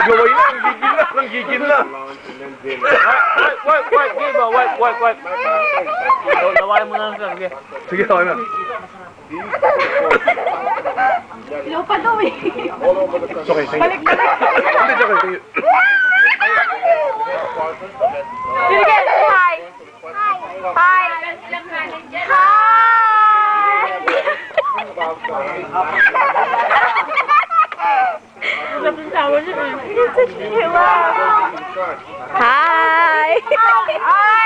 Nagaway na, ang gigil na, ang gigil na. Wipe, give a wipe, wipe, wipe. Law- Lawayan mo na lang sir, sige. Sige, okay na. Ilaw pa daw eh. It's okay, thank you. Hindi, it's okay, thank you. Sige, say hi. Hi. Hi. Hi. Hi. Hi.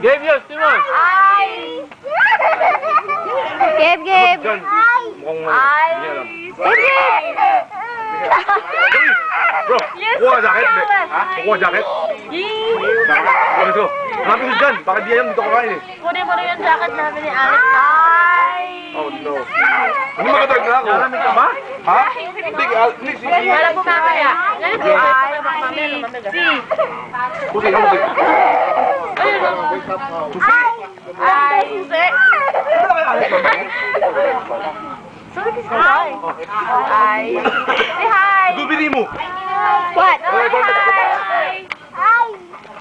Gabe, yes, Simon. Ay. Gabe, Gabe. Ay. Ay. Gabe, Gabe. Bro, kuha ka jacket. Ha? Kuha jacket. Let's go. Hanapin ko dyan. Baka di yan dito kakain eh. Kunin mo rin yung jacket namin ni Alex. Hi. Oh no. Ano magadag na ako? Lalamig ka ba? Ha? Hindi, ah, hindi. si- Wala po mamaya. Ngayon po. Hi. Si. Puti, ako puti. Hi. Susi. Sorry kasi hi. Hi. Say hi. Dubili mo. What? Go, go. Hi.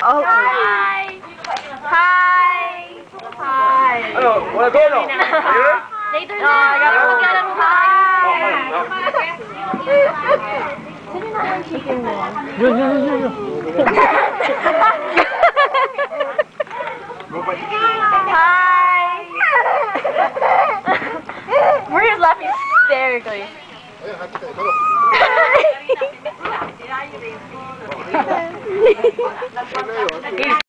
Oh. Hi. Hi. Hi. Ano? Wala to, no? Later na. Oh, maglalaro ba kayo? Yun, yun, yun, yun, yun. रहेगा ये